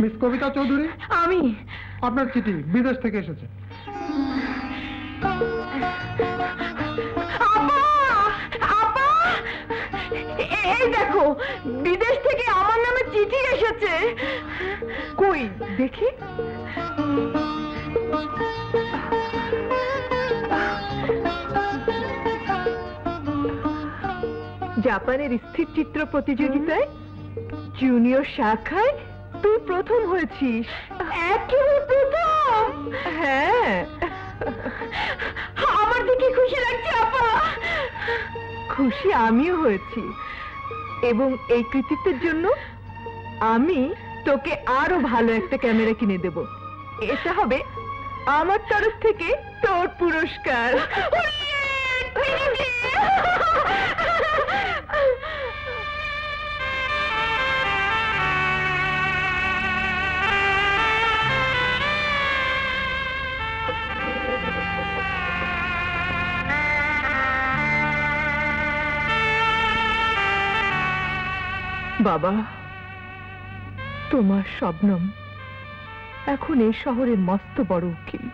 Miss কবিতা চৌধুরী? আমি। আপনার চিঠি বিদেশ থেকে এসেছে। এই দেখো বিদেশ থেকে আমার নামে চিঠি এসেছে। কই দেখি। জাপানের স্থির চিত্র প্রতিযোগিতায় জুনিয়র শাখায় তুই প্রথম হয়েছিস। একেবারে প্রথম? হ্যাঁ। আমার দিকে খুশি লাগছে আপা। খুশি আমিও হয়েছি। এবং এই কৃতিত্বের জন্য আমি তোকে আরও ভালো একটা ক্যামেরা কিনে দেব। এটা হবে আমার তরফ থেকে তোর পুরস্কার। বাবা, তোমার শবনম এখন এই শহরের মস্ত বড় উকিল।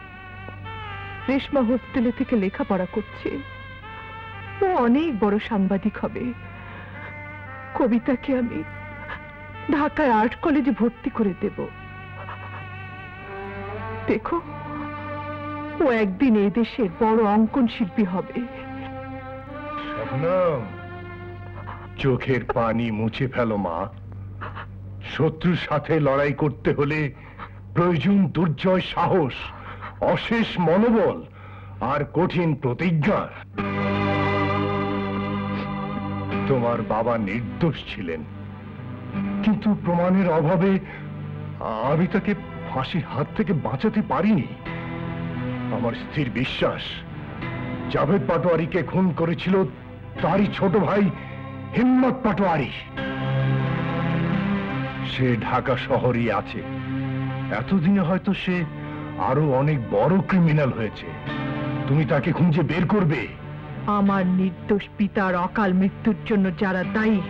রেশমা হোস্টেলে থেকে লেখাপড়া করছে। ও অনেক বড় সাংবাদিক হবে। কবিতাকে আমি ঢাকায় আর্ট কলেজে ভর্তি করে দেব। দেখো, ও একদিন এই দেশের বড় অঙ্কন শিল্পী হবে। শবনম চোখের পানি মুছে ফেলো, মা। শত্রুর সাথে লড়াই করতে হলে প্রয়োজন দুর্জয় সাহস, অশেষ মনোবল আর কঠিন প্রতিজ্ঞার তোমার বাবা নির্দোষ ছিলেন, কিন্তু প্রমাণের অভাবে আমি তাকে ফাঁসির হাত থেকে বাঁচাতে পারিনি। আমার স্থির বিশ্বাস, জাভেদ পাটোয়ারিকে খুন করেছিল তারই ছোট ভাই হিম্মত পাটোয়ারি। সে ঢাকা শহরই আছে। এতদিনে হয়তো সে আরও অনেক বড় ক্রিমিনাল হয়েছে। তুমি তাকে খুঁজে বের করবে। আমার নির্দোষ পিতার অকাল মৃত্যুর জন্য যারা দায়ী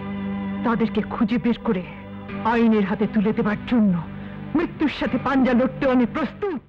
তাদেরকে খুঁজে বের করে আইনের হাতে তুলে দেবার জন্য মৃত্যুর সাথে পাঞ্জা লড়তে আমি প্রস্তুত।